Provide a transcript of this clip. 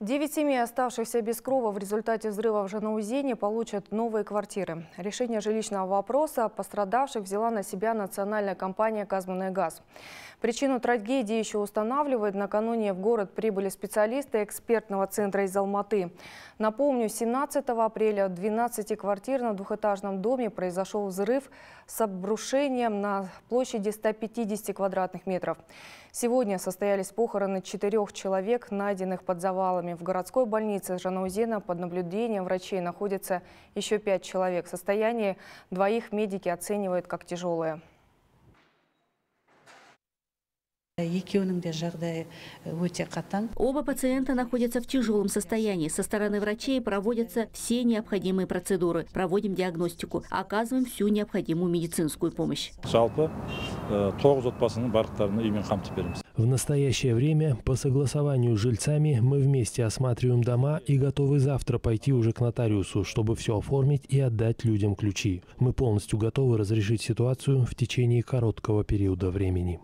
Девять семей, оставшихся без крова в результате взрыва в Жанаузене, получат новые квартиры. Решение жилищного вопроса пострадавших взяла на себя национальная компания «Казмунайгаз». Причину трагедии еще устанавливают. Накануне в город прибыли специалисты экспертного центра из Алматы. Напомню, 17 апреля в 12-квартирном двухэтажном доме произошел взрыв с обрушением на площади 150 квадратных метров. Сегодня состоялись похороны четырех человек, найденных под завалами. В городской больнице Жанаузена под наблюдением врачей находится еще пять человек. Состояние двоих медики оценивают как тяжелое. Оба пациента находятся в тяжелом состоянии. Со стороны врачей проводятся все необходимые процедуры. Проводим диагностику. Оказываем всю необходимую медицинскую помощь. В настоящее время по согласованию с жильцами мы вместе осматриваем дома и готовы завтра пойти уже к нотариусу, чтобы все оформить и отдать людям ключи. Мы полностью готовы разрешить ситуацию в течение короткого периода времени.